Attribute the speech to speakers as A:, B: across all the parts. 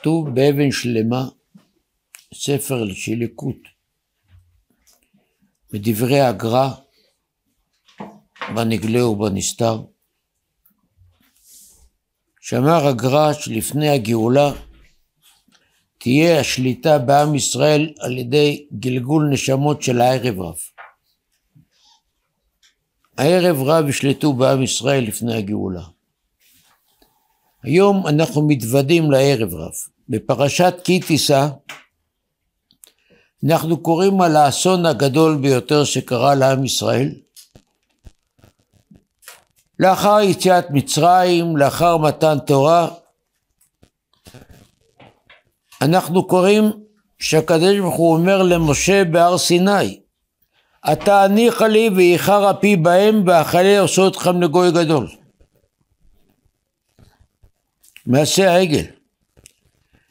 A: כתוב באבן שלמה, ספר של ליקוט, בדברי הגר"א, בנגלה ובנסתר, שאמר הגר"א שלפני הגאולה תהיה השליטה בעם ישראל על ידי גלגול נשמות של הערב רב. הערב רב ישלטו בעם ישראל לפני הגאולה. היום אנחנו מתוודים לערב רב. בפרשת כי תישא אנחנו קוראים על האסון הגדול ביותר שקרה לעם ישראל. לאחר יציאת מצרים, לאחר מתן תורה, אנחנו קוראים שהקדוש ברוך הוא אומר למשה בהר סיני, אתה הניחה לי ואיחר אפי בהם ואכלה עושה אתכם לגוי גדול. מעשה העגל.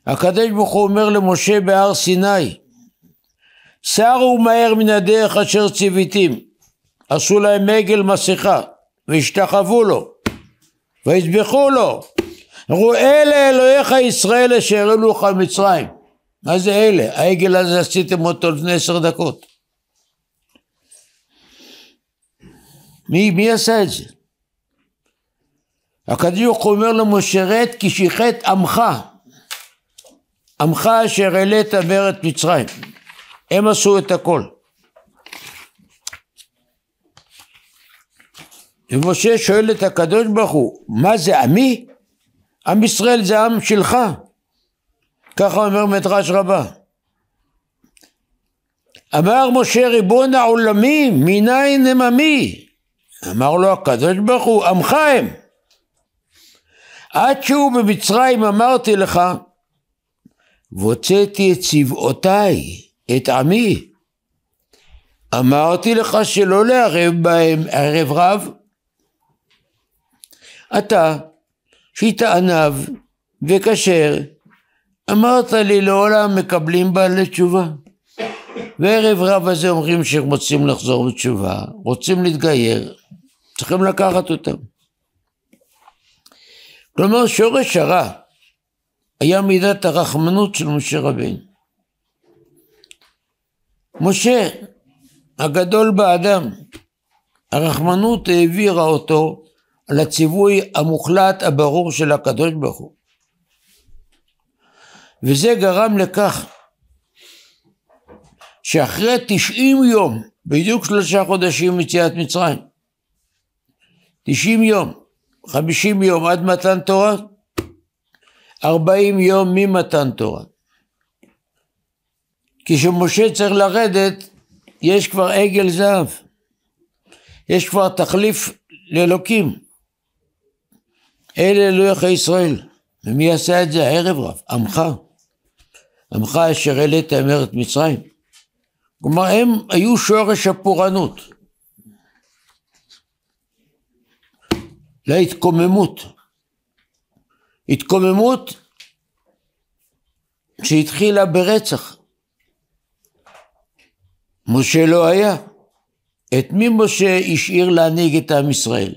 A: הקדוש ברוך הוא אומר למשה בהר סיני, סרו מהר מן הדרך אשר ציוויתים, עשו להם עגל מסכה, והשתחוו לו, ויזבחו לו, אמרו אלה אלוהיך ישראל אשר העלו לך מצרים. מה זה אלה? העגל הזה עשיתם אותו לפני עשר דקות. מי, מי עשה את זה? הקדוש ברוך הוא אומר למשה רד כי שיחת עמך, עמך אשר העלית מארץ מצרים. הם עשו את הכל. ומשה שואל את הקדוש ברוך הוא, מה זה עמי? עם ישראל זה עם שלך. ככה אומר מדרש רבה. אמר משה ריבון העולמים, מניין הם עמי? אמר לו הקדוש ברוך הוא, עמך הם. עד שהוא במצרים אמרתי לך, והוצאתי את צבאותיי, את עמי. אמרתי לך שלא לערב בהם ערב רב. אתה, ענב וכשר, אמרת לי לעולם מקבלים בעלי תשובה. וערב רב הזה אומרים שהם רוצים לחזור בתשובה, רוצים להתגייר, צריכים לקחת אותם. כלומר שורש הרע היה מידת הרחמנות של משה רבינו. משה הגדול באדם, הרחמנות העבירה אותו לציווי המוחלט הברור של הקדוש ברוך הוא. וזה גרם לכך שאחרי תשעים יום, בדיוק שלושה חודשים מציאת מצרים, תשעים יום, חמישים יום עד מתן תורה, ארבעים יום ממתן תורה. כשמשה צריך לרדת, יש כבר עגל זהב, יש כבר תחליף לאלוקים. אלה אלוהיך ישראל. ומי עשה את זה? הערב רב, עמך. עמך אשר העלית מארץ מצרים. כלומר, הם היו שורש הפורענות. להתקוממות. התקוממות שהתחילה ברצח. משה לא היה. את מי משה השאיר להנהיג את עם ישראל?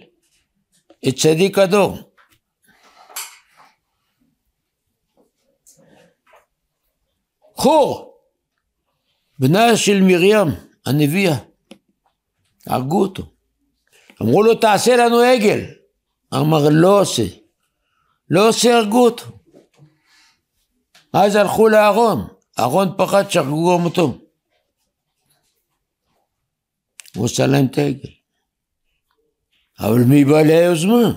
A: את צדיק הדור. חור, בנה של מרים הנביאה, הרגו אותו. אמרו לו תעשה לנו עגל. אמר לא עושה. לא עושה הרגו אותו. אז הלכו לאהרון, אהרון פחד שהרגו גם אותו. הוא עושה להם את העגל. אבל מי בעלי היוזמה?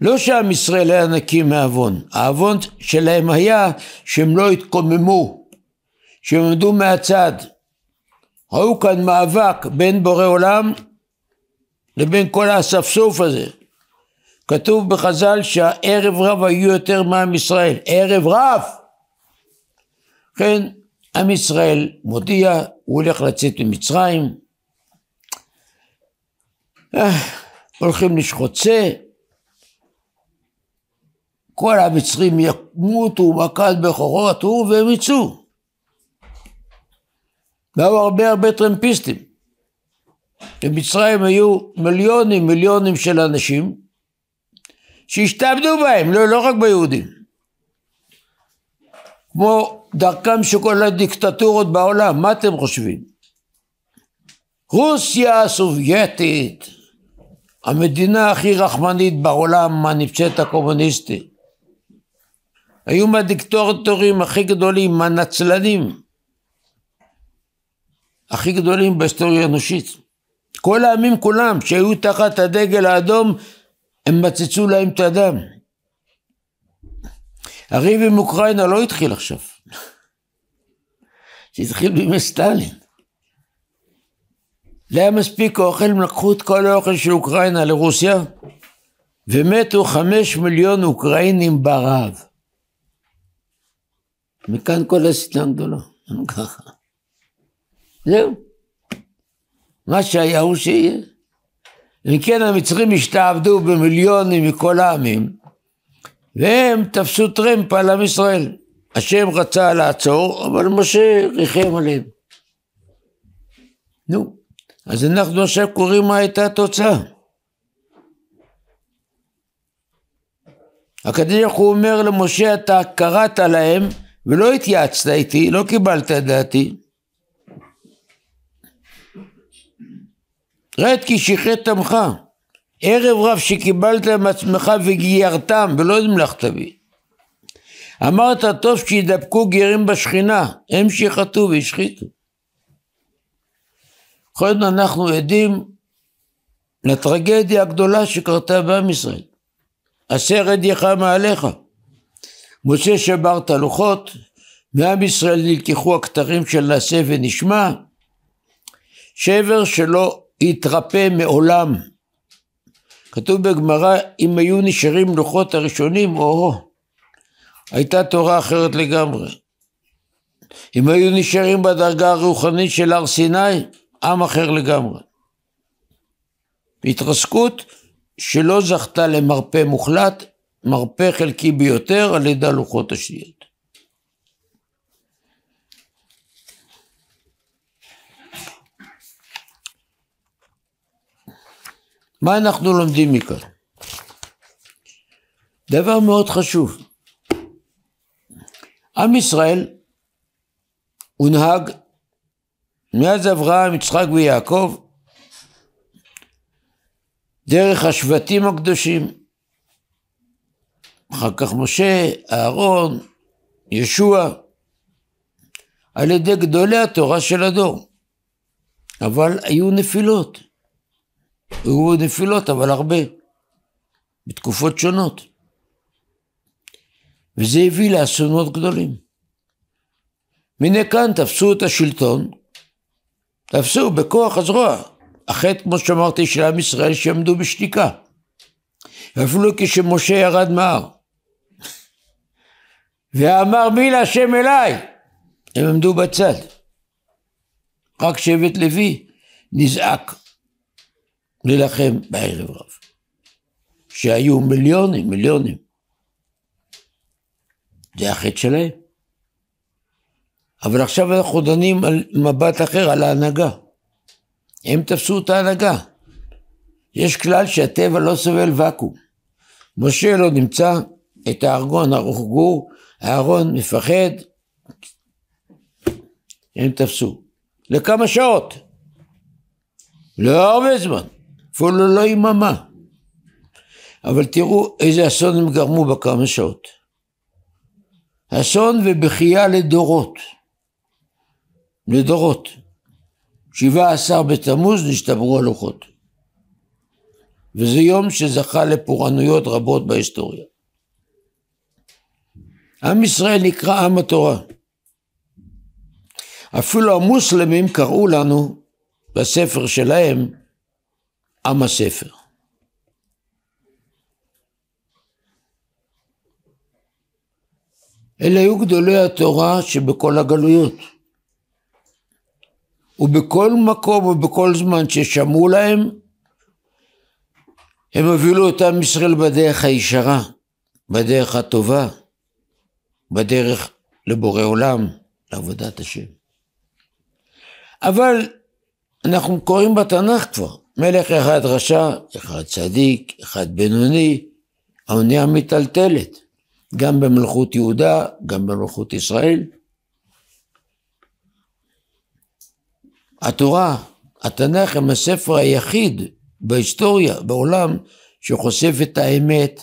A: לא שעם ישראל היה נקי מעוון, העוון שלהם היה שהם לא התקוממו, שהם עמדו מהצד. ראו כאן מאבק בין בורא עולם לבין כל האספסוף הזה. כתוב בחז"ל שהערב רב היו יותר מעם ישראל, ערב רב! כן, עם ישראל מודיע, הוא הולך לצאת ממצרים, אה, הולכים לשחוט שא, כל המצרים ימותו מכת בכורות הוא והם יצאו. באו הרבה הרבה טרמפיסטים. במצרים היו מיליונים מיליונים של אנשים שהשתעבדו בהם, לא, לא רק ביהודים. כמו דרכם של כל הדיקטטורות בעולם, מה אתם חושבים? רוסיה הסובייטית, המדינה הכי רחמנית בעולם, הנפצעת הקומוניסטית. היו מהדיקטטורים הכי גדולים, הנצלנים, הכי גדולים בהיסטוריה האנושית. כל העמים כולם שהיו תחת הדגל האדום, הם מצצו להם את הדם. הריב עם אוקראינה לא התחיל עכשיו. זה התחיל בימי סטלין. לא היה מספיק אוכל, הם לקחו את כל האוכל של אוקראינה לרוסיה, ומתו חמש מיליון אוקראינים ברעב. מכאן כל השנאה הגדולה. זהו. מה שהיה הוא שיהיה. אם כן המצרים השתעבדו במיליונים מכל העמים, והם תפסו טרמפ על עם ישראל. השם רצה לעצור, אבל משה ריחם עליהם. נו, אז אנחנו עכשיו קוראים מה הייתה התוצאה. הקדוש ברוך הוא אומר למשה, אתה קראת להם ולא התייעצת איתי, לא קיבלת את דעתי. רד כי שיחת עמך. ערב רב שקיבלת מעצמך וגיירתם ולא המלכת בי. אמרת טוב שידבקו גרים בשכינה, הם שיחתו והשחיתו. בכל זאת אנחנו עדים לטרגדיה הגדולה שקרתה בעם ישראל. הסר ידיך מעליך. משה שבר את הלוחות, מעם ישראל נלקחו הכתרים של נעשה ונשמע, שבר שלא יתרפא מעולם. כתוב בגמרא, אם היו נשארים לוחות הראשונים, או הייתה תורה אחרת לגמרי. אם היו נשארים בדרגה הרוחנית של הר סיני, עם אחר לגמרי. התרסקות שלא זכתה למרפא מוחלט, מרפא חלקי ביותר על ידי הלוחות השניות. מה אנחנו לומדים מכאן? דבר מאוד חשוב. עם ישראל הונהג מאז אברהם, יצחק ויעקב דרך השבטים הקדושים. אחר כך משה, אהרון, ישוע, על ידי גדולי התורה של הדור. אבל היו נפילות. היו נפילות, אבל הרבה. בתקופות שונות. וזה הביא לאסונות גדולים. מנה כאן תפסו את השלטון, תפסו בכוח הזרוע. החטא, כמו שאמרתי, של עם ישראל שעמדו בשתיקה. ואפילו כשמשה ירד מהר. ואמר מי להשם אליי, הם עמדו בצד. רק שבט לוי נזעק להילחם בערב רב. שהיו מיליונים, מיליונים. זה החטא שלהם. אבל עכשיו אנחנו דנים על מבט אחר, על ההנהגה. הם תפסו את ההנהגה. יש כלל שהטבע לא סובל ואקום. משה לא נמצא, את הארגון הרגו, אהרון מפחד, הם תפסו. לכמה שעות. לא הרבה זמן, אפילו לא יממה. אבל תראו איזה אסון הם גרמו בכמה שעות. אסון ובכייה לדורות. לדורות. שבעה עשר בתמוז נשתברו הלוחות. וזה יום שזכה לפורענויות רבות בהיסטוריה. עם ישראל נקרא עם התורה. אפילו המוסלמים קראו לנו בספר שלהם עם הספר. אלה היו גדולי התורה שבכל הגלויות. ובכל מקום ובכל זמן ששמעו להם, הם הובילו את עם ישראל בדרך הישרה, בדרך הטובה, בדרך לבורא עולם, לעבודת השם. אבל אנחנו קוראים בתנ"ך כבר, מלך אחד רשע, אחד צדיק, אחד בינוני, האונייה מיטלטלת. גם במלכות יהודה, גם במלכות ישראל. התורה, התנ"ך הם הספר היחיד בהיסטוריה, בעולם, שחושף את האמת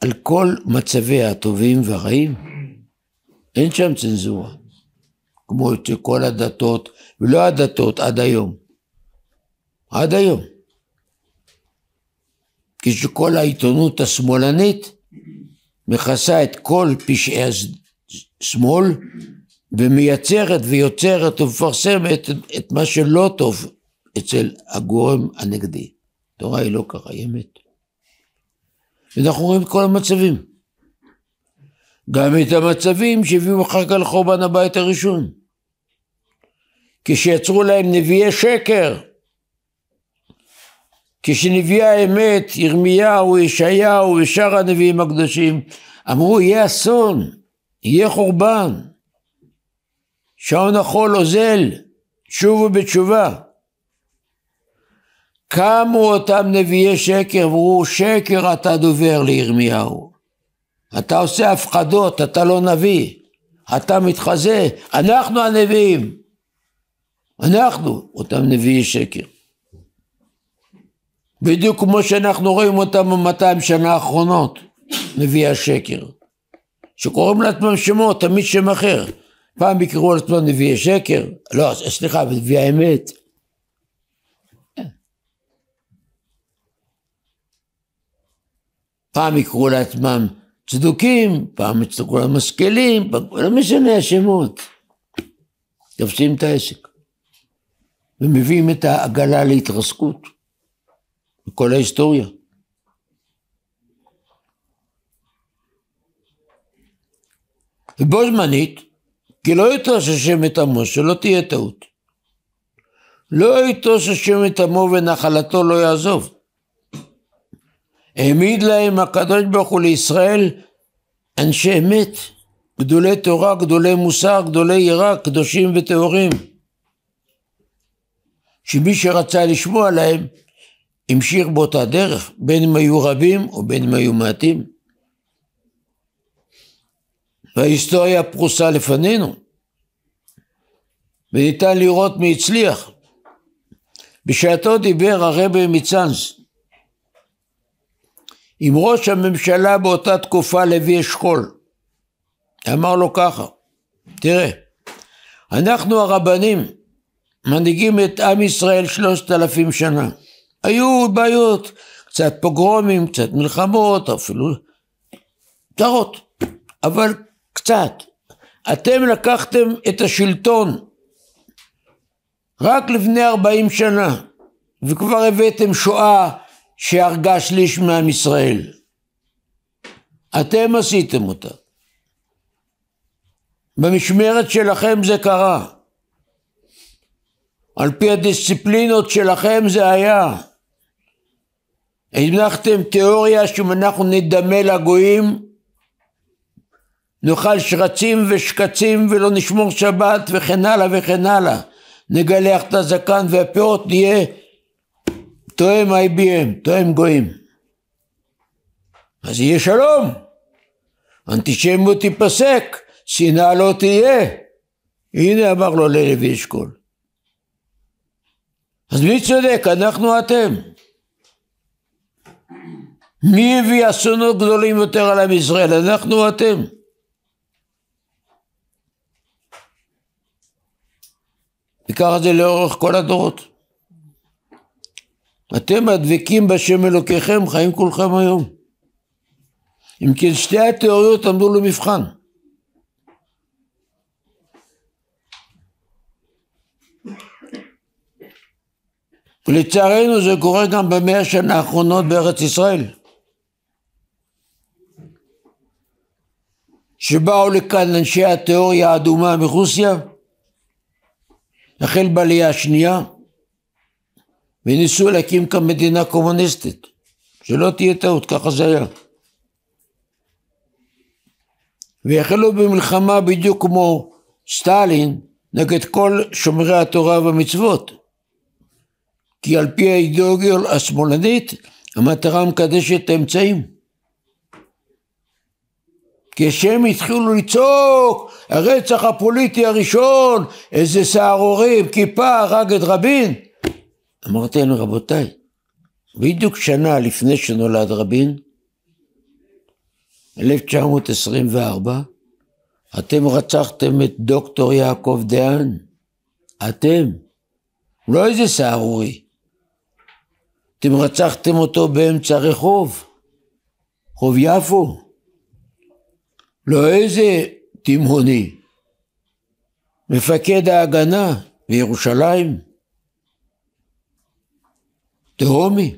A: על כל מצביה הטובים והרעים. אין שם צנזורה, כמו אצל כל הדתות, ולא הדתות עד היום. עד היום. כשכל העיתונות השמאלנית מכסה את כל פשעי השמאל ומייצרת ויוצרת ומפרסמת את מה שלא טוב אצל הגורם הנגדי. התורה היא לא ככה, היא אמת. ואנחנו רואים את כל המצבים. גם את המצבים שהביאו אחר כך לחורבן הבית הראשון. כשיצרו להם נביאי שקר, כשנביאי האמת, ירמיהו, ישעיהו ושאר הנביאים הקדושים, אמרו יהיה אסון, יהיה חורבן, שעון החול אוזל, שובו בתשובה. קמו אותם נביאי שקר ואמרו שקר אתה דובר לירמיהו. אתה עושה הפחדות, אתה לא נביא, אתה מתחזה, אנחנו הנביאים. אנחנו, אותם נביאי שקר. בדיוק כמו שאנחנו רואים אותם במאתיים שנה האחרונות, נביאי השקר. שקוראים לעצמם שמות, תמיד שם אחר. פעם יקראו לעצמם נביאי שקר, לא, סליחה, נביאי האמת. פעם יקראו לעצמם צדוקים, פעם יקראו להם משכילים, לא משנה השמות. תופסים את העסק. ומביאים את העגלה להתרסקות. בכל ההיסטוריה. ובו זמנית, כי לא יטוש השם את עמו, שלא תהיה טעות. לא יטוש השם את עמו ונחלתו לא יעזוב. העמיד להם הקדוש ברוך הוא לישראל אנשי אמת, גדולי תורה, גדולי מוסר, גדולי יראה, קדושים וטהורים. שמי שרצה לשמוע להם, המשיך באותה דרך, בין אם היו רבים או בין אם היו מעטים. וההיסטוריה פרוסה לפנינו, וניתן לראות מי הצליח. בשעתו דיבר הרבי מצאנז עם ראש הממשלה באותה תקופה לוי אשכול. אמר לו ככה, תראה, אנחנו הרבנים מנהיגים את עם ישראל שלושת אלפים שנה. היו בעיות, קצת פוגרומים, קצת מלחמות, אפילו צרות, אבל קצת. אתם לקחתם את השלטון רק לפני ארבעים שנה, וכבר הבאתם שואה שהרגה שליש מעם ישראל. אתם עשיתם אותה. במשמרת שלכם זה קרה. על פי הדיסציפלינות שלכם זה היה. הנחתם תיאוריה שאם אנחנו נדמה לגויים נאכל שרצים ושקצים ולא נשמור שבת וכן הלאה וכן הלאה. נגלח את הזקן והפאות נהיה תואם IBM, תואם גויים. אז יהיה שלום. אנטישמיות תיפסק, שנאה לא תהיה. הנה אמר לו ללוי אשכול אז מי צודק, אנחנו אתם? מי הביא אסונות גדולים יותר על עם ישראל, אנחנו אתם? וככה זה לאורך כל הדורות. אתם הדבקים בשם אלוקיכם, חיים כולכם היום. אם כן, שתי התיאוריות עמדו למבחן. ולצערנו זה קורה גם במאה השנה האחרונות בארץ ישראל. שבאו לכאן אנשי התיאוריה האדומה מרוסיה, החל בעלייה השנייה, וניסו להקים כאן מדינה קומוניסטית. שלא תהיה טעות, ככה זה היה. והחלו במלחמה בדיוק כמו סטלין נגד כל שומרי התורה והמצוות. כי על פי האידיאולוגיה השמאלנית המטרה מקדשת האמצעים. כשהם התחילו לצעוק, הרצח הפוליטי הראשון, איזה סהרורים, כיפה, הרג את רבין. אמרתי להם, רבותיי, בדיוק שנה לפני שנולד רבין, 1924, אתם רצחתם את דוקטור יעקב דהן. אתם. לא איזה סהרורי. אתם רצחתם אותו באמצע הרחוב, רחוב יפו. לא איזה תימהוני. מפקד ההגנה בירושלים. דרומי.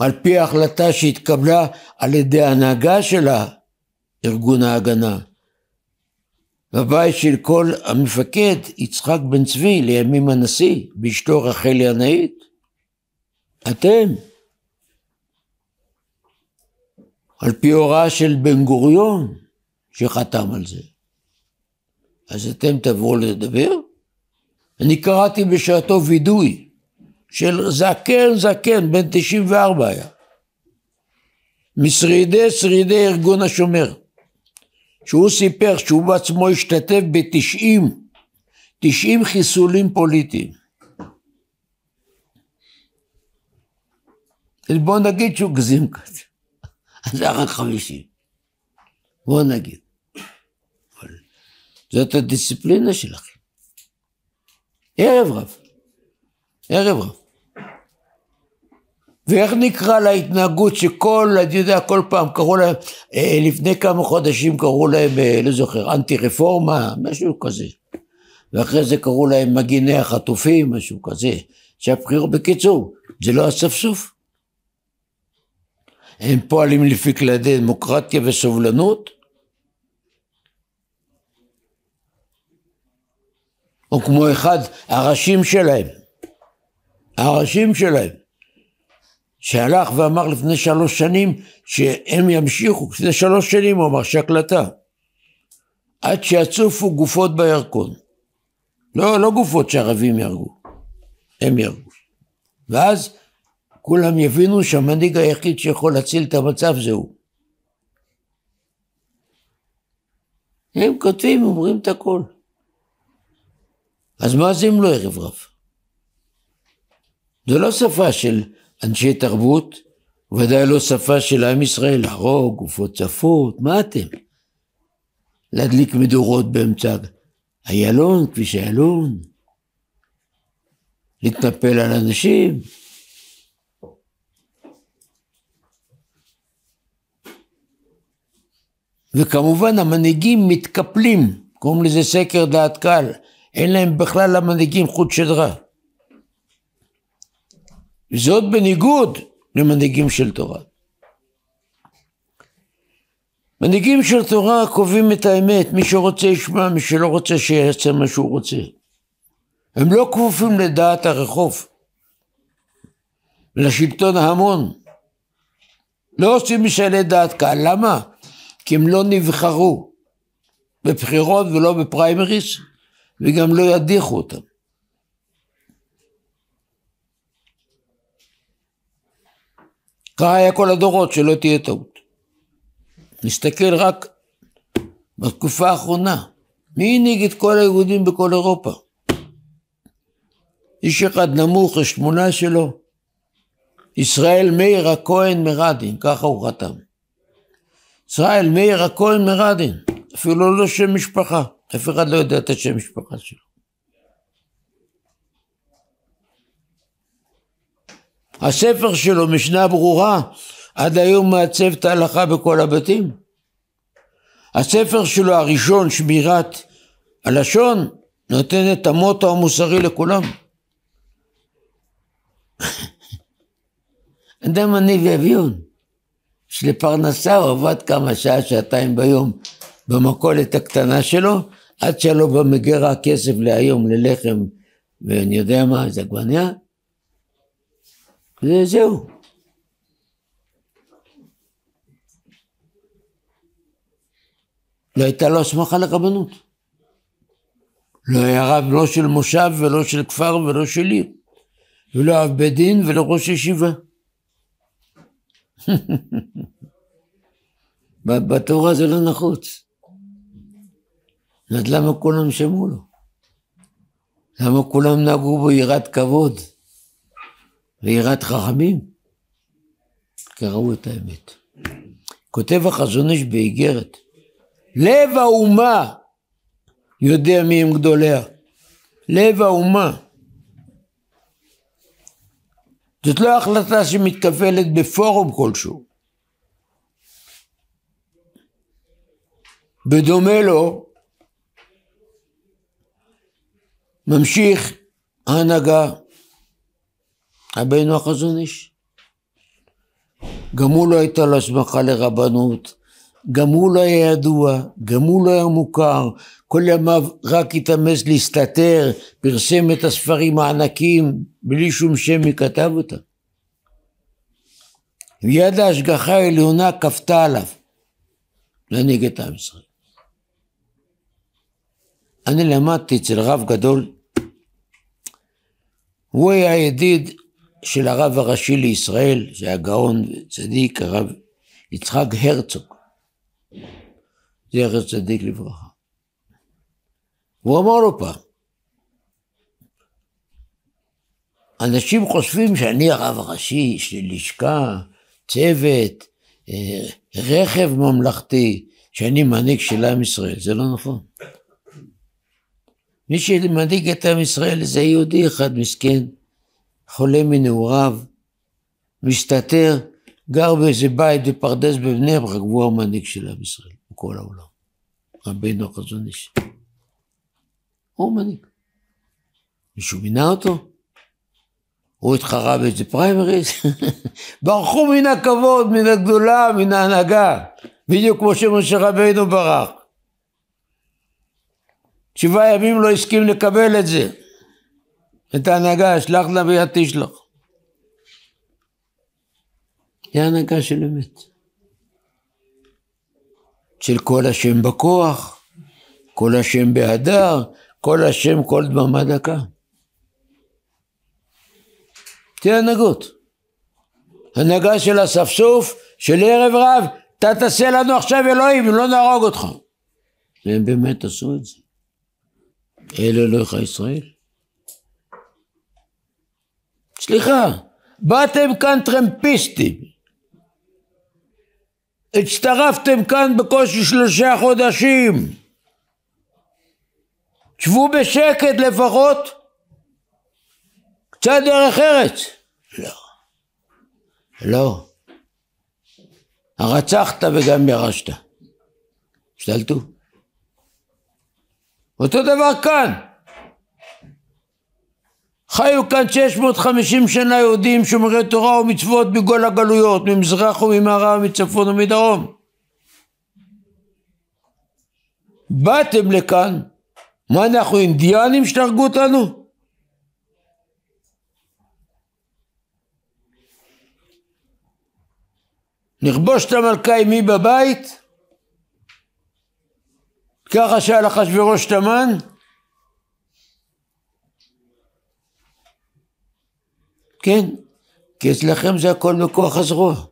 A: על פי ההחלטה שהתקבלה על ידי ההנהגה של ארגון ההגנה. בבית של כל המפקד, יצחק בן צבי, לימים הנשיא, באשתו רחל ינאית. אתם. על פי הוראה של בן גוריון, שחתם על זה. אז אתם תבואו לדבר? אני קראתי בשעתו וידוי של זקן זקן, בן 94 היה. משרידי שרידי ארגון השומר. שהוא סיפר שהוא בעצמו השתתף ב-90, 90 חיסולים פוליטיים. אז בואו נגיד שהוא גזים כזה, אז זה רק 50. בואו נגיד. זאת הדיסציפלינה שלכם. ערב רב. ערב רב. ואיך נקרא להתנהגות שכל, אני יודע, כל פעם קראו להם, אה, לפני כמה חודשים קראו להם, אה, לא זוכר, אנטי רפורמה, משהו כזה. ואחרי זה קראו להם מגיני החטופים, משהו כזה. שהבחירות, בקיצור, זה לא אספסוף. הם פועלים לפי כללי דמוקרטיה וסובלנות, או כמו אחד, הראשים שלהם, הראשים שלהם. שהלך ואמר לפני שלוש שנים שהם ימשיכו, לפני שלוש שנים הוא אמר שהקלטה, עד שיצופו גופות בירקון. לא, לא גופות שערבים יהרגו, הם יהרגו. ואז כולם יבינו שהמנהיג היחיד שיכול להציל את המצב זה הוא. הם כותבים, אומרים את הכל. אז מה זה אם לא ערב רב? זו לא שפה של אנשי תרבות, ודאי לא שפה של עם ישראל, להרוג, גופות צפות, מה אתם? להדליק מדורות באמצע איילון, כביש איילון, להתנפל על אנשים. וכמובן המנהיגים מתקפלים, קוראים לזה סקר דעת קהל, אין להם בכלל למנהיגים חוט שדרה. זאת בניגוד למנהיגים של תורה. מנהיגים של תורה קובעים את האמת, מי שרוצה ישמע, מי שלא רוצה שיעשה מה שהוא רוצה. הם לא כפופים לדעת הרחוב, לשלטון ההמון. לא עושים משאלי דעת קהל, למה? כי הם לא נבחרו בבחירות ולא בפריימריס, וגם לא ידיחו אותם. ככה היה כל הדורות, שלא תהיה טעות. נסתכל רק בתקופה האחרונה, מי הנהיג את כל היהודים בכל אירופה? איש אחד נמוך, יש תמונה שלו. ישראל מאיר הכהן מרדין, ככה הוא חתם. ישראל מאיר הכהן מרדין, אפילו לא שם משפחה, אף אחד לא יודע את השם משפחה שלו. הספר שלו, משנה ברורה, עד היום מעצב את ההלכה בכל הבתים. הספר שלו הראשון, שמירת הלשון, נותן את המוטו המוסרי לכולם. אדם עני ואביון, שלפרנסה הוא עבד כמה שעה, שעתיים ביום במכולת הקטנה שלו, עד לו במגירה כסף להיום, ללחם, ואני יודע מה, זה עגבניה, וזהו. לא הייתה לו הסמכה לרבנות. לא היה רב לא של מושב ולא של כפר ולא של עיר. ולא אב בית דין ולא ראש ישיבה. בתורה זה לא נחוץ. אז למה כולם שמעו לו? למה כולם נהגו בו יראת כבוד ויראת חכמים? כי ראו את האמת. כותב החזון איש באיגרת, לב האומה יודע מי הם גדוליה. לב האומה. זאת לא החלטה שמתקבלת בפורום כלשהו. בדומה לו, ממשיך ההנהגה, רבנו החזון איש. גם הוא לא הייתה לו הסמכה לרבנות, גם הוא לא היה ידוע, גם הוא לא היה מוכר, כל ימיו רק התאמץ להסתתר, פרסם את הספרים הענקים בלי שום שם מי כתב אותם. ויד ההשגחה העליונה כפתה עליו להנהיג את עם ישראל. אני למדתי אצל רב גדול, הוא היה ידיד של הרב הראשי לישראל, שהיה גאון צדיק, הרב יצחק הרצוג, זכר צדיק לברכה. הוא אמר לו פעם, אנשים חושבים שאני הרב הראשי, יש לי לשכה, צוות, אה, רכב ממלכתי, שאני מנהיג של עם ישראל, זה לא נכון. מי שמנהיג את עם ישראל זה יהודי אחד מסכן, חולה מנעוריו, מסתתר, גר באיזה בית בפרדס בבני ברק, והוא המנהיג של עם ישראל, בכל העולם. רבינו החזון איש. הוא מנהיג. מישהו מינה אותו? הוא התחרה באיזה פריימריז? ברחו מן הכבוד, מן הגדולה, מן ההנהגה, בדיוק כמו שמשה רבינו ברח. שבעה ימים לא הסכים לקבל את זה, את ההנהגה, שלח לה ביד תשלח. היא הנהגה של אמת. של כל השם בכוח, כל השם בהדר, כל השם כל דממה דקה. תהיה הנהגות. הנהגה של אספסוף, של ערב רב, אתה תעשה לנו עכשיו אלוהים, לא נהרוג אותך. והם באמת עשו את זה. אלה אלוהיך ישראל. סליחה, באתם כאן טרמפיסטים. הצטרפתם כאן בקושי שלושה חודשים. שבו בשקט לפחות, קצת דרך ארץ. לא. לא. הרצחת וגם ירשת. השתלטו. אותו דבר כאן. חיו כאן 650 שנה יהודים שומרי תורה ומצוות בכל הגלויות, ממזרח וממערב, מצפון ומדרום. באתם לכאן, מה אנחנו אינדיאנים שתהרגו אותנו? נכבוש את המלכה עמי בבית? ככה שאל אחשוורוש תמן? כן, כי אצלכם זה הכל מכוח הזרוע.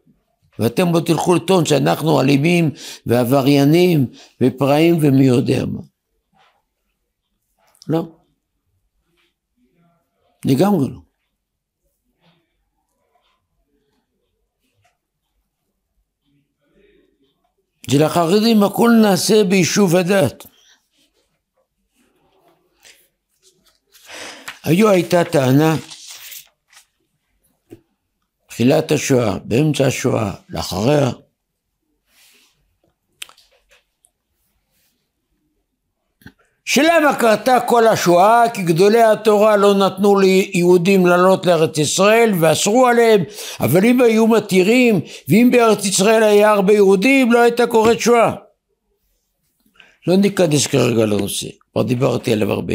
A: ואתם בואו תלכו לטעון שאנחנו אלימים ועבריינים ופראים ומי יודע מה. לא. לגמרי לא. של החרדים הכל נעשה ביישוב הדת. היו הייתה טענה, תחילת השואה, באמצע השואה, לאחריה, שלמה קרתה כל השואה? כי גדולי התורה לא נתנו ליהודים לעלות לארץ ישראל ואסרו עליהם, אבל אם היו מתירים, ואם בארץ ישראל היה הרבה יהודים, לא הייתה קורית שואה. לא ניכנס כרגע לנושא, כבר דיברתי עליו הרבה.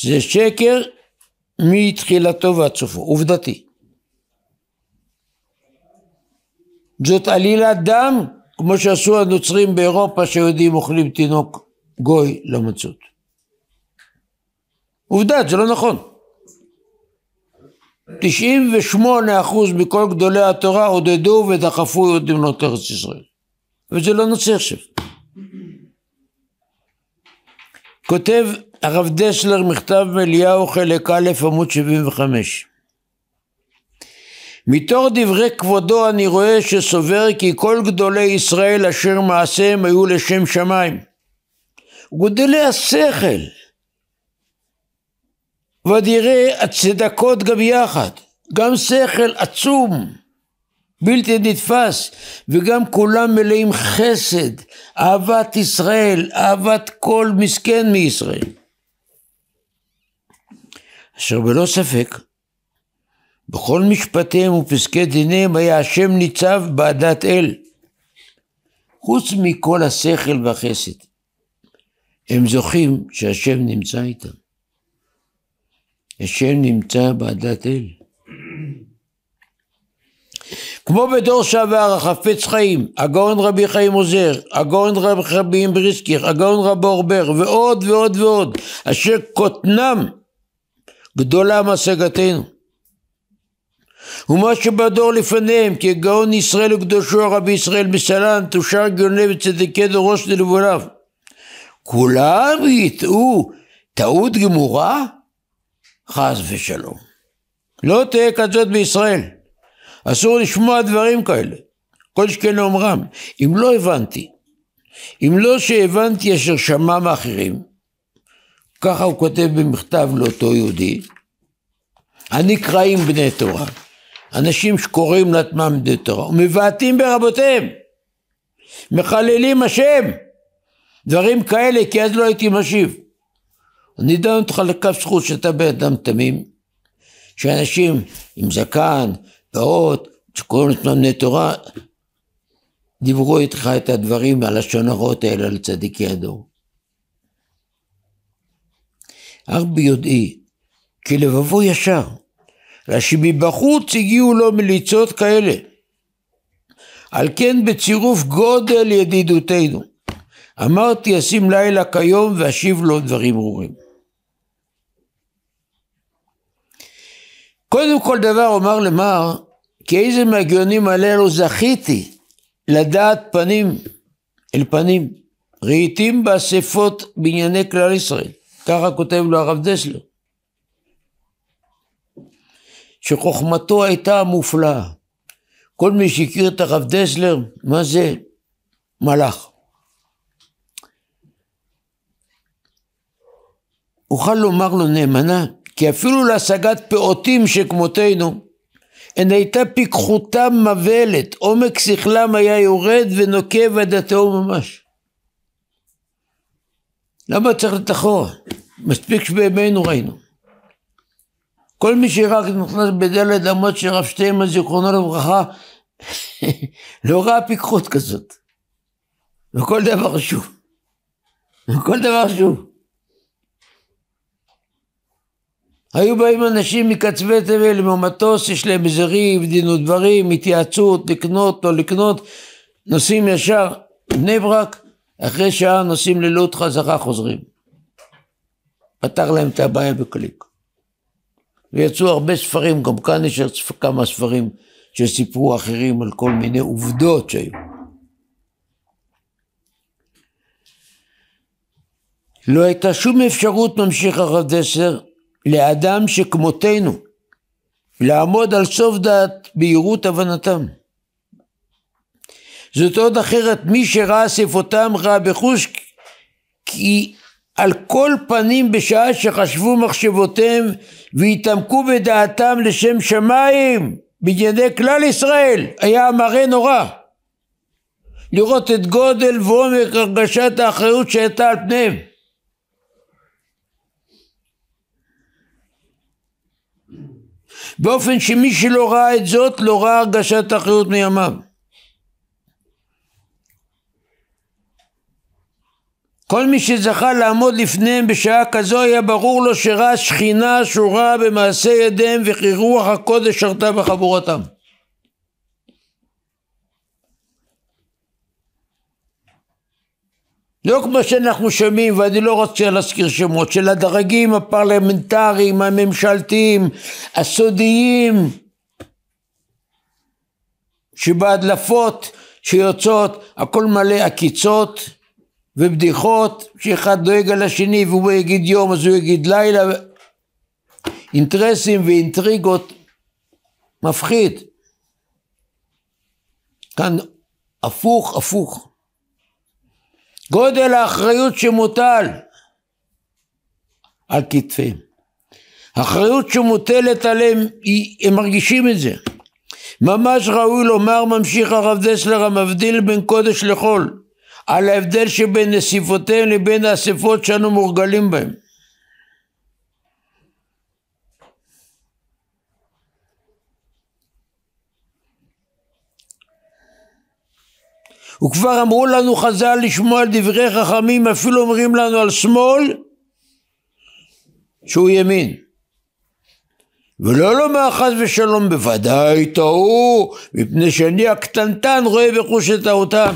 A: זה שקר מתחילתו ועד סופו, עובדתי. זאת עלילת דם, כמו שעשו הנוצרים באירופה שיהודים אוכלים תינוק גוי למצות. עובדה, זה לא נכון. 98% מכל גדולי התורה עודדו ודחפו יהודים לעלות ארץ ישראל. וזה לא נוצר עכשיו. כותב הרב דסלר מכתב מאליהו חלק א' עמוד 75 מתוך דברי כבודו אני רואה שסובר כי כל גדולי ישראל אשר מעשיהם היו לשם שמיים. גודלי השכל. יראה הצדקות גם יחד. גם שכל עצום, בלתי נתפס, וגם כולם מלאים חסד, אהבת ישראל, אהבת כל מסכן מישראל. אשר בלא ספק בכל משפטיהם ופסקי דיניהם היה השם ניצב בעדת אל. חוץ מכל השכל והחסד. הם זוכים שהשם נמצא איתם. השם נמצא בעדת אל. כמו בדור שעבר החפץ חיים, הגאון רבי חיים עוזר, הגאון רבי חיים בריסקיר, הגאון רבי אורבר ועוד ועוד ועוד, אשר קוטנם גדולה מהשגתנו. ומה שבדור לפניהם, כי גאון ישראל וקדושו רבי ישראל מסלן, תושר גאוני וצדקי דורוש ללבוליו. כולם יטעו טעות גמורה? חס ושלום. לא תהיה כזאת בישראל. אסור לשמוע דברים כאלה. כל שכן אומרם. אם לא הבנתי, אם לא שהבנתי אשר שמע מאחרים, ככה הוא כותב במכתב לאותו יהודי, הנקראים בני תורה. אנשים שקוראים לעצמם בני תורה, ומבעטים ברבותיהם, מחללים השם, דברים כאלה, כי אז לא הייתי משיב. אני דן אותך לכף זכות שאתה בן אדם תמים, שאנשים עם זקן, פאות, שקוראים לעצמם בני תורה, דיברו איתך את הדברים, הלשון הרעות האלה על צדיקי הדור. אך ביודעי, כי לבבו ישר, אלא שמבחוץ הגיעו לו מליצות כאלה. על כן בצירוף גודל ידידותנו. אמרתי אשים לילה כיום ואשיב לו דברים ברורים. קודם כל דבר אומר למר, כי איזה מהגאונים הללו זכיתי לדעת פנים אל פנים, ראיתים באספות בענייני כלל ישראל. ככה כותב לו הרב דסלר. שחוכמתו הייתה מופלאה. כל מי שהכיר את הרב דסלר, מה זה? מלאך. אוכל לומר לו נאמנה, כי אפילו להשגת פעוטים שכמותנו, הן הייתה פיקחותם מבלת, עומק שכלם היה יורד ונוקב עד התהום ממש. למה צריך לתחור? מספיק שבימינו ראינו. כל מי שרק נכנס בדלת אמות של רב שטיימן זיכרונו לברכה, לא ראה פיקחות כזאת. וכל דבר חשוב. וכל דבר חשוב. היו באים אנשים מקצווי תבל עם המטוס, יש להם איזה ריב, דין ודברים, התייעצות, לקנות, לא לקנות, נוסעים ישר בני ברק, אחרי שעה נוסעים ללוד חזרה חוזרים. פתר להם את הבעיה בקליק. ויצאו הרבה ספרים, גם כאן יש כמה ספרים שסיפרו אחרים על כל מיני עובדות שהיו. לא הייתה שום אפשרות, ממשיך הרב דסר, לאדם שכמותנו, לעמוד על סוף דעת בהירות הבנתם. זאת עוד אחרת, מי שראה אספותם ראה בחוש כי על כל פנים בשעה שחשבו מחשבותיהם והתעמקו בדעתם לשם שמיים בענייני כלל ישראל. היה מראה נורא. לראות את גודל ועומק הרגשת האחריות שהייתה על פניהם. באופן שמי שלא ראה את זאת לא ראה הרגשת האחריות מימיו כל מי שזכה לעמוד לפניהם בשעה כזו היה ברור לו שראה שכינה שורה במעשה ידיהם וכי רוח הקודש שרתה בחבורתם. לא כמו שאנחנו שומעים, ואני לא רוצה להזכיר שמות, של הדרגים הפרלמנטריים, הממשלתיים, הסודיים, שבהדלפות שיוצאות, הכל מלא עקיצות ובדיחות, שאחד דואג על השני והוא יגיד יום אז הוא יגיד לילה, אינטרסים ואינטריגות, מפחיד. כאן הפוך הפוך. גודל האחריות שמוטל על כתפיהם. האחריות שמוטלת עליהם, הם מרגישים את זה. ממש ראוי לומר, ממשיך הרב דסלר, המבדיל בין קודש לחול, על ההבדל שבין נסיפותיהם לבין האספות שאנו מורגלים בהם. וכבר אמרו לנו חז"ל לשמוע על דברי חכמים, אפילו אומרים לנו על שמאל שהוא ימין. ולא לומר חס ושלום בוודאי טעו, מפני שאני הקטנטן רואה בחוש את טעותם.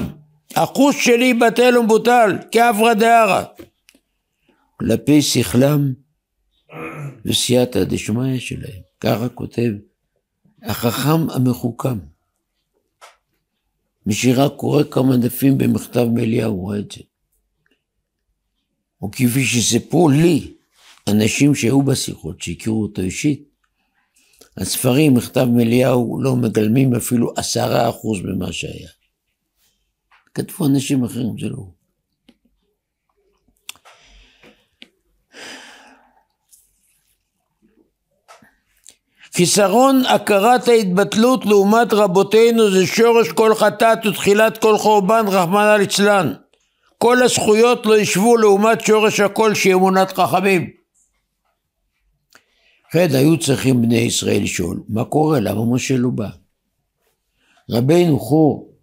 A: החוש שלי בטל ומבוטל, כאברה דהרה. כלפי שכלם וסייעתא דשמיא שלהם. ככה כותב החכם המחוכם. מי שרק קורא כמה דפים במכתב מאליהו רואה את זה. או כפי שסיפרו לי אנשים שהיו בשיחות, שהכירו אותו אישית, הספרים, מכתב מאליהו, לא מגלמים אפילו עשרה אחוז ממה שהיה. כתבו אנשים אחרים, זה לא הוא. חיסרון הכרת ההתבטלות לעומת רבותינו זה שורש כל חטאת ותחילת כל חורבן רחמנא ליצלן. כל הזכויות לא ישבו לעומת שורש הכל שהיא אמונת חכמים. כן, היו צריכים בני ישראל לשאול, מה קורה? למה משה לא בא? רבינו חור,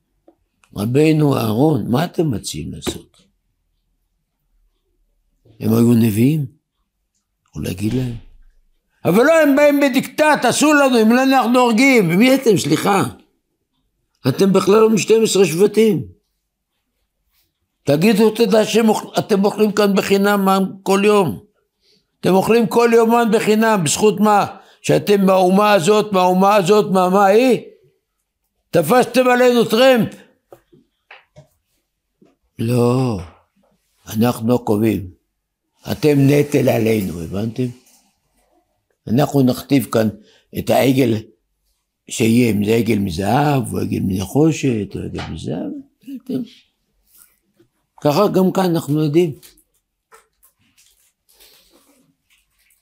A: רבינו אהרון, מה אתם מציעים לעשות? הם היו נביאים? אולי להגיד להם. אבל לא, הם באים בדיקטט, עשו לנו, אם לא אנחנו הורגים. ומי אתם? סליחה. אתם בכלל לא מ-12 שבטים. תגידו תדע שאתם אוכלים כאן בחינם כל יום. אתם אוכלים כל יומן בחינם, בזכות מה? שאתם מהאומה הזאת, מהאומה הזאת, מהמה היא? תפסתם עלינו טרמפ. לא, אנחנו לא קובעים. אתם נטל עלינו, הבנתם? אנחנו נכתיב כאן את העגל שיהיה, אם זה עגל מזהב, או עגל מנחושת, או עגל מזהב, ככה גם כאן אנחנו יודעים.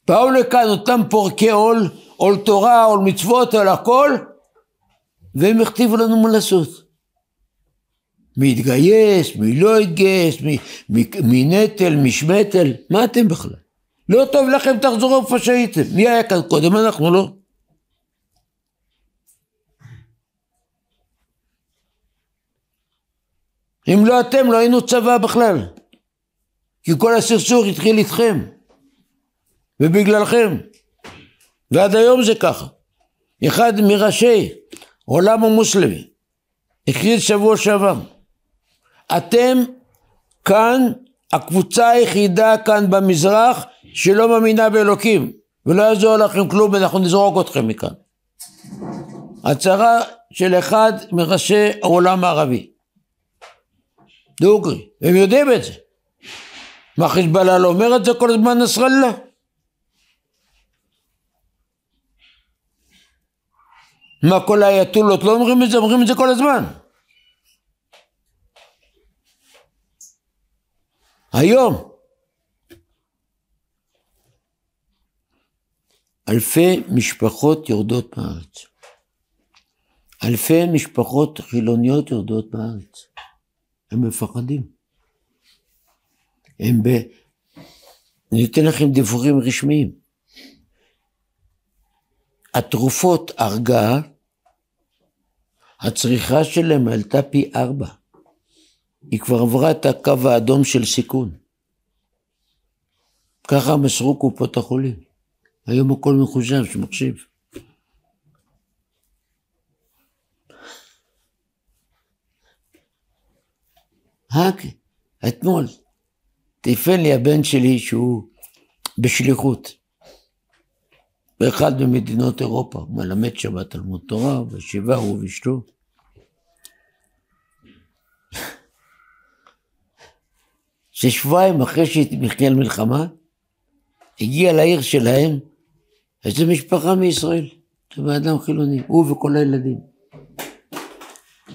A: באו לכאן אותם פורקי עול, עול תורה, עול מצוות, על הכל, והם הכתיבו לנו מה לעשות. מי יתגייס, מי לא יתגייס, מי, מי, מי נטל, מי שמטל, מה אתם בכלל? לא טוב לכם, תחזרו איפה שהייתם. מי היה כאן קודם? אנחנו לא. אם לא אתם, לא היינו צבא בכלל. כי כל הסכסוך התחיל איתכם. ובגללכם. ועד היום זה ככה. אחד מראשי עולם המוסלמי הכריז שבוע שעבר, אתם כאן הקבוצה היחידה כאן במזרח שלא מאמינה באלוקים ולא יעזור לכם כלום אנחנו נזרוק אתכם מכאן. הצהרה של אחד מראשי העולם הערבי. דוגרי, הם יודעים את זה. מה חיזבאללה לא אומר את זה כל הזמן נסראללה? מה כל האייתולות לא אומרים את זה? אומרים את זה כל הזמן. היום אלפי משפחות יורדות מהארץ. אלפי משפחות חילוניות יורדות מהארץ. הם מפחדים. הם ב... אני אתן לכם דיווחים רשמיים. התרופות הרגעה, הצריכה שלהם עלתה פי ארבע. היא כבר עברה את הקו האדום של סיכון. ככה מסרו קופות החולים. היום הכל מחושב, שמקשיב. רק אתמול טיפל לי הבן שלי שהוא בשליחות. באחד ממדינות אירופה, הוא מלמד שבת תלמוד תורה, בישיבה הוא ואשתו. ששבועיים אחרי שהתחילה מלחמה, הגיע לעיר שלהם איזה משפחה מישראל, זה אדם חילוני, הוא וכל הילדים.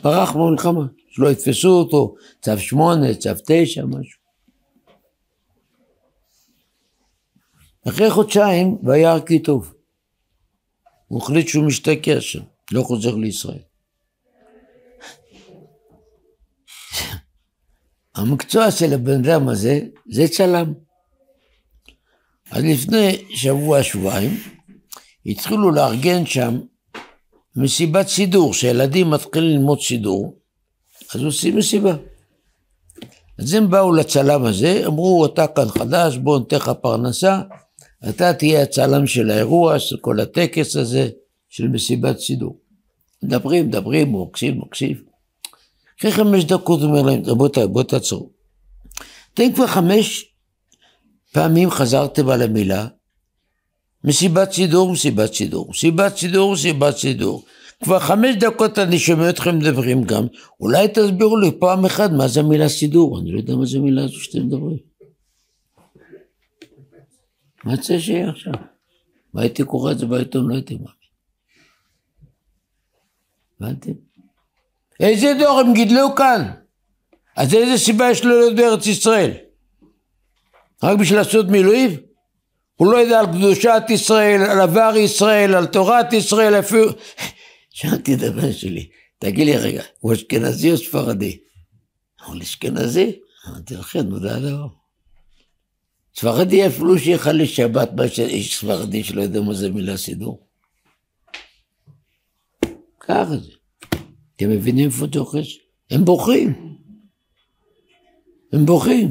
A: ברח במלחמה, שלא יתפסו אותו, צו שמונה, צו תשע, משהו. אחרי חודשיים, כי טוב. הוא החליט שהוא משתקע שם, לא חוזר לישראל. המקצוע של הבן אדם הזה זה צלם. אז לפני שבוע, שבועיים, התחילו לארגן שם מסיבת סידור, שילדים מתחילים ללמוד סידור, אז עושים מסיבה. אז הם באו לצלם הזה, אמרו, אתה כאן חדש, בוא ניתן לך פרנסה, אתה תהיה הצלם של האירוע, של כל הטקס הזה, של מסיבת סידור. מדברים, מדברים, מקשיב, מקשיב. אחרי חמש דקות הוא אומר להם, רבותיי, בואו תעצרו. אתם כבר חמש פעמים חזרתם על המילה, מסיבת סידור, מסיבת סידור, מסיבת סידור, מסיבת סידור. כבר חמש דקות אני שומע אתכם מדברים גם, אולי תסבירו לי פעם אחת מה זה המילה סידור, אני לא יודע מה זה המילה הזו שאתם מדברים. מה זה שיהיה עכשיו? מה הייתי קורא את זה בעיתון, לא הייתי מאמין. הבנתם? איזה דור הם גידלו כאן? אז איזה סיבה יש לו להיות בארץ ישראל? רק בשביל לעשות מילואים? הוא לא יודע על קדושת ישראל, על עבר ישראל, על תורת ישראל, אפילו... שאלתי את הבן שלי, תגיד לי רגע, הוא אשכנזי או ספרדי? לי, אשכנזי? אמרתי לכן, נודע דבר. ספרדי אפילו שיכל לשבת, מה שאיש ספרדי שלא יודע מה זה מילה סידור. ככה זה. אתם מבינים איפה זה אוחז? הם בוכים. הם בוכים.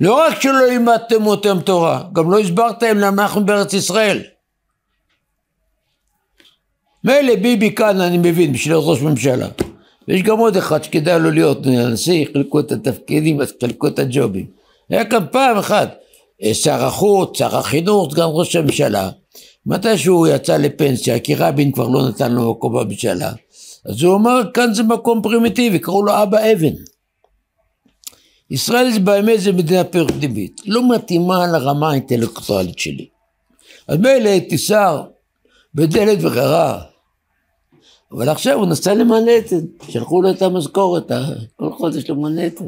A: לא רק שלא לימדתם אותם תורה, גם לא הסברתם למה אנחנו בארץ ישראל. מילא ביבי כאן אני מבין, בשביל ראש ממשלה. ויש גם עוד אחד שכדאי לו להיות נשיא, חילקו את התפקידים, אז חילקו את הג'ובים. היה כאן פעם אחת, אה, שר החוץ, שר החינוך, סגן ראש הממשלה. מתי שהוא יצא לפנסיה, כי רבין כבר לא נתן לו מקום בממשלה, אז הוא אמר, כאן זה מקום פרימיטיבי, קראו לו אבא אבן. ישראל זה באמת זה מדינה פרימיטיבית, לא מתאימה לרמה האינטלקטואלית שלי. אז מילא הייתי שר בדלת וחרה, אבל עכשיו הוא נסע למנהטן, שלחו לו את המשכורת, כל חודש למנהטן.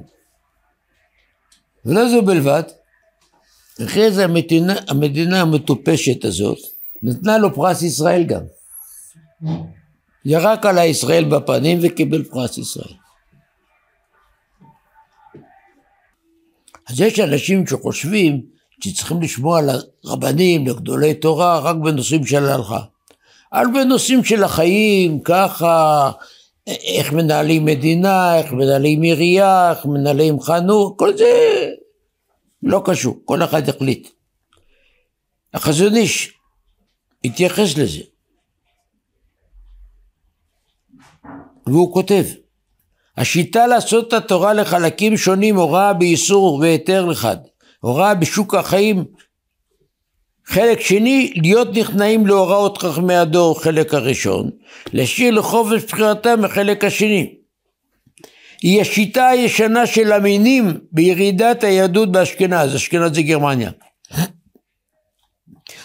A: ולא זו בלבד, אחרי זה המדינה, המדינה המטופשת הזאת נתנה לו פרס ישראל גם. ירק על הישראל בפנים וקיבל פרס ישראל. אז יש אנשים שחושבים שצריכים לשמוע על הרבנים, לגדולי תורה, רק בנושאים של ההלכה. אבל בנושאים של החיים, ככה, איך מנהלים מדינה, איך מנהלים עירייה, איך מנהלים חנות, כל זה לא קשור, כל אחד יחליט. החזון איש התייחס לזה. והוא כותב, השיטה לעשות את התורה לחלקים שונים הוראה באיסור והיתר אחד, הוראה בשוק החיים חלק שני, להיות נכנעים להוראות חכמי הדור, חלק הראשון, להשאיר לחופש בחירתם החלק השני. היא השיטה הישנה של המינים בירידת היהדות באשכנז, אשכנז זה גרמניה.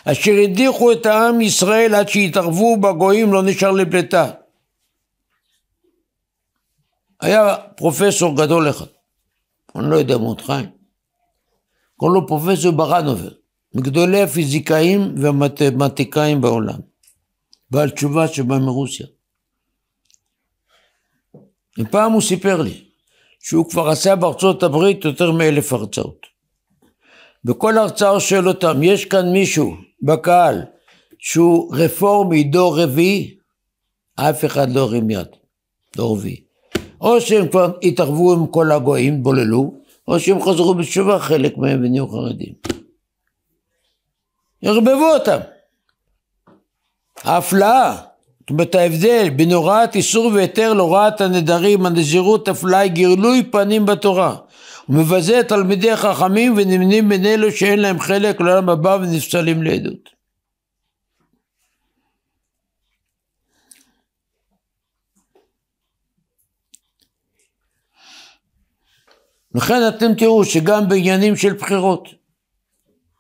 A: אשר הדיחו את העם ישראל עד שהתערבו בגויים לא נשאר לפלטה. היה פרופסור גדול אחד, אני לא יודע מאוד חיים, קוראים לו פרופסור ברנובר, מגדולי הפיזיקאים והמתמטיקאים בעולם, בעל תשובה שבא מרוסיה. ופעם הוא סיפר לי שהוא כבר עשה בארצות הברית יותר מאלף הרצאות. בכל הרצאה הוא שואל אותם, יש כאן מישהו בקהל שהוא רפורמי דור רביעי? אף אחד לא הרים יד, דור רביעי. או שהם כבר התערבו עם כל הגויים, בוללו, או שהם חזרו בתשובה, חלק מהם ונהיו חרדים. ערבבו אותם. ההפלאה, זאת אומרת ההבדל בין הוראת איסור והיתר להוראת הנדרים, הנזירות, הפלאה, גילוי פנים בתורה. הוא מבזה את תלמידי החכמים ונמנים בין אלו שאין להם חלק לעולם הבא ונפסלים לעדות. לכן אתם תראו שגם בעניינים של בחירות,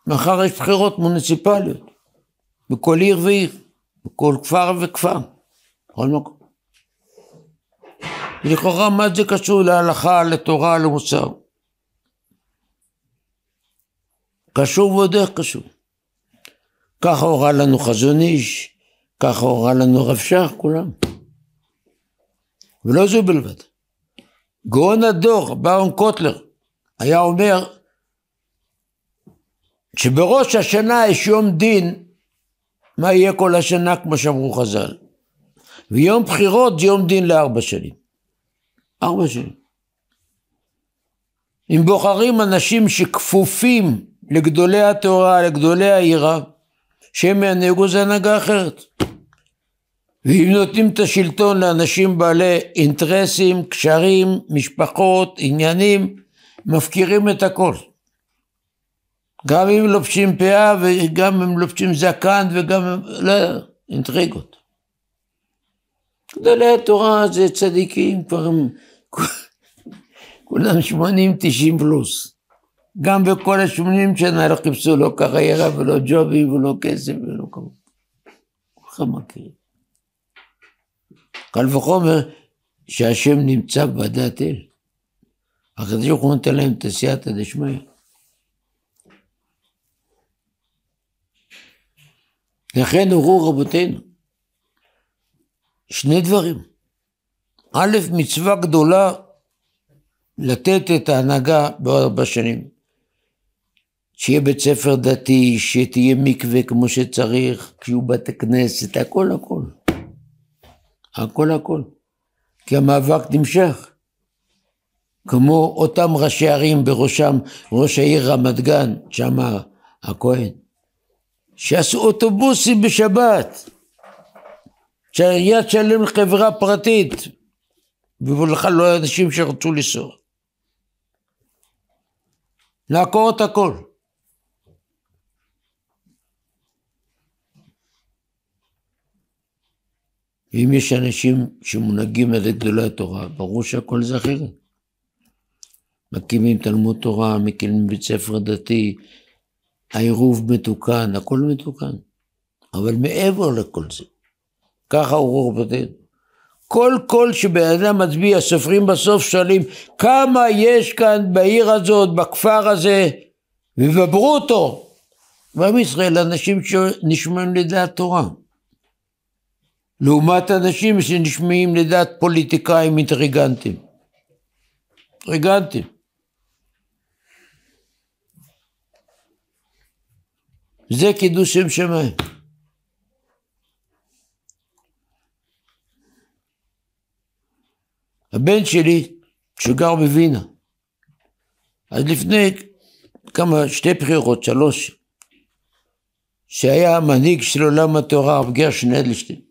A: מחר יש בחירות מוניציפליות, בכל עיר ועיר, בכל כפר וכפר, בכל מקום. לכאורה מה זה קשור להלכה, לתורה, למוסר? קשור ועוד איך קשור. ככה הורה לנו חזון איש, ככה הורה לנו רב שך, כולם. ולא זו בלבד. גאון הדור, ברון קוטלר, היה אומר שבראש השנה יש יום דין, מה יהיה כל השנה כמו שאמרו חז"ל. ויום בחירות זה יום דין לארבע שנים. ארבע שנים. אם בוחרים אנשים שכפופים לגדולי התורה, לגדולי העירה, שהם ינהגו זה הנהגה אחרת. ואם נותנים את השלטון לאנשים בעלי אינטרסים, קשרים, משפחות, עניינים, מפקירים את הכל. גם אם לובשים פאה וגם אם לובשים זקן וגם אם... לא, אינטריגות. גדולי התורה זה צדיקים כבר הם כולם שמונים תשעים פלוס. גם בכל השמונים שנה לא חיפשו לא קריירה ולא ג'ובים ולא כסף ולא כמובן. כולכם מכירים. קל וחומר שהשם נמצא בדת אל. הקדוש ברוך הוא נותן להם את הסייעתא דשמיא. לכן הורו רבותינו שני דברים. א', מצווה גדולה לתת את ההנהגה בעוד ארבע שנים. שיהיה בית ספר דתי, שתהיה מקווה כמו שצריך, כשיהיו בתי כנסת, הכל הכל. הכל הכל. כי המאבק נמשך. כמו אותם ראשי ערים, בראשם ראש העיר רמת גן, שם הכהן, שעשו אוטובוסים בשבת, שהעירייה תשלם לחברה פרטית, ובכלל לא היו אנשים שרצו לנסוע. לעקור את הכל. ואם יש אנשים שמונהגים על ידי גדולי התורה, ברור שהכל זה אחרת. מקימים תלמוד תורה, מקימים בית ספר דתי, העירוב מתוקן, הכל מתוקן. אבל מעבר לכל זה, ככה רוח בדין. כל קול שבן אדם מצביע, סופרים בסוף שואלים כמה יש כאן בעיר הזאת, בכפר הזה, ובברוטו. בעם ישראל אנשים שנשמעים לדעת תורה. לעומת אנשים שנשמעים לדעת פוליטיקאים אינטריגנטים. אינטריגנטים. זה קידוש שם שמיים. הבן שלי, שגר בווינה, אז לפני כמה, שתי בחירות, שלוש, שהיה מנהיג של עולם התורה, הרב גרשן אדלשטיין,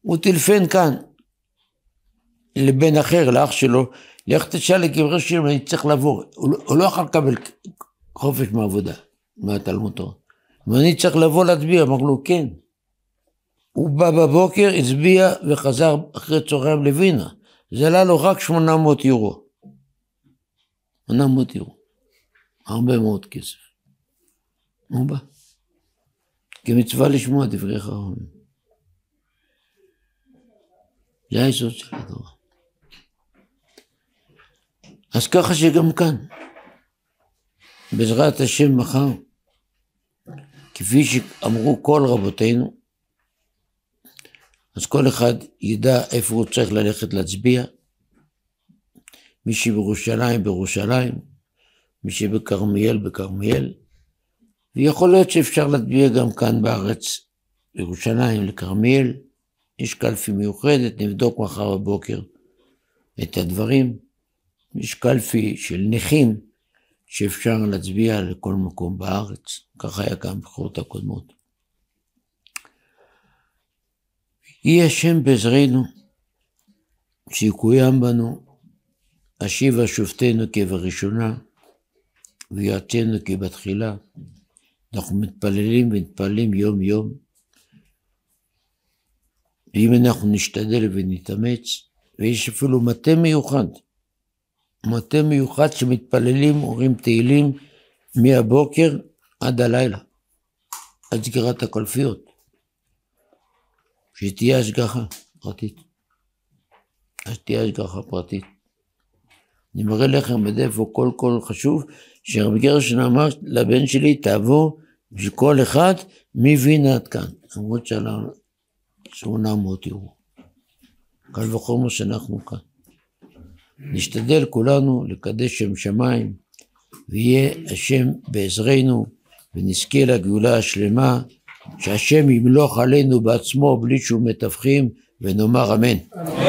A: הוא טלפן כאן לבן אחר, לאח שלו, לך תשאל לקברי שיר, אני צריך לעבור. הוא, לא, לא יכול לקבל חופש מעבודה, מהתלמוד תורה. ואני צריך לבוא להצביע, אמר לו, כן. הוא בא בבוקר, הצביע וחזר אחרי צהריים לווינה. זה עלה לו רק 800 יורו. 800 יורו. הרבה מאוד כסף. הוא בא. כמצווה לשמוע דברי חכמים. זה היסוד של התורה. אז ככה שגם כאן, בעזרת השם מחר, כפי שאמרו כל רבותינו, אז כל אחד ידע איפה הוא צריך ללכת להצביע. מי שבירושלים, בירושלים, מי שבכרמיאל, בכרמיאל. ויכול להיות שאפשר להצביע גם כאן בארץ, בירושלים, לכרמיאל. יש קלפי מיוחדת, נבדוק מחר בבוקר את הדברים. יש קלפי של נכים שאפשר להצביע לכל מקום בארץ, ככה היה גם בבחירות הקודמות. יהי השם בעזרנו, שיקוים בנו, אשיבה שופטנו כבראשונה, ויועצנו כבתחילה. אנחנו מתפללים ומתפללים יום יום. ואם אנחנו נשתדל ונתאמץ, ויש אפילו מטה מיוחד מטה מיוחד שמתפללים, אומרים תהילים מהבוקר עד הלילה, עד סגירת הקלפיות. שתהיה השגחה פרטית. אז תהיה השגחה פרטית. אני מראה לכם עד איפה כל קול חשוב, שרבי גרשן אמר לבן שלי, תעבור בשביל כל אחד מווינה עד כאן. למרות שעלה 800 יורו. קל וחומר שאנחנו כאן. נשתדל כולנו לקדש שם שמיים, ויהיה השם בעזרנו, ונזכה לגאולה השלמה, שהשם ימלוך עלינו בעצמו בלי שום מתווכים, ונאמר אמן. אמן.